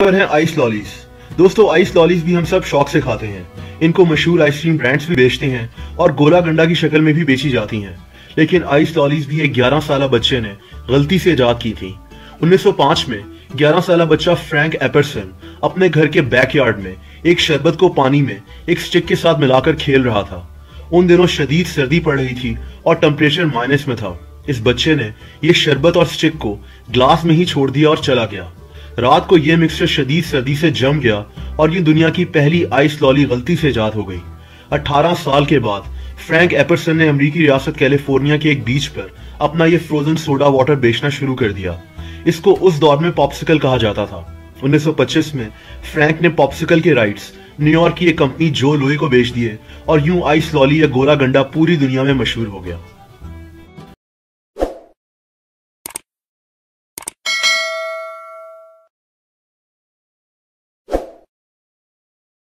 पर हैं ice lollies दोस्तों आइस लॉलीज भी हम सब शौक से खाते हैं। इनको मशहूर आइसक्रीम ब्रांड्स भी बेचते हैं और गोला गंडा की शक्ल में भी बेची जाती हैं। लेकिन आइस लॉलीज भी एक 11 साल बच्चे ने गलती से ईजाद की थी। 1905 में 11 साल बच्चा फ्रैंक एपरसन अपने घर के बैकयार्ड में, एक शरबत को पानी में, एक स्टिक के साथ मिलाकर खेल रहा था। उन दिनों शदीद सर्दी पड़ रही थी और टेम्परेचर माइनस में था। इस बच्चे ने यह शरबत और स्टिक को ग्लास में ही छोड़ दिया और चला गया। रात को यह मिक्सचर शदीद सर्दी से जम गया और ये दुनिया की पहली आइस लॉली गलती से ईजाद हो गई। 18 साल के बाद फ्रैंक एपरसन ने अमेरिकी रियासत कैलिफ़ोर्निया के एक बीच पर अपना ये फ्रोजन सोडा वाटर बेचना शुरू कर दिया। इसको उस दौर में पॉप्सिकल कहा जाता था। 1925 में फ्रैंक ने पॉप्सिकल के राइट्स न्यूयॉर्क की एक कंपनी जो लोई को बेच दिए और यूँ आइस लॉली या गोला गंडा पूरी दुनिया में मशहूर हो गया।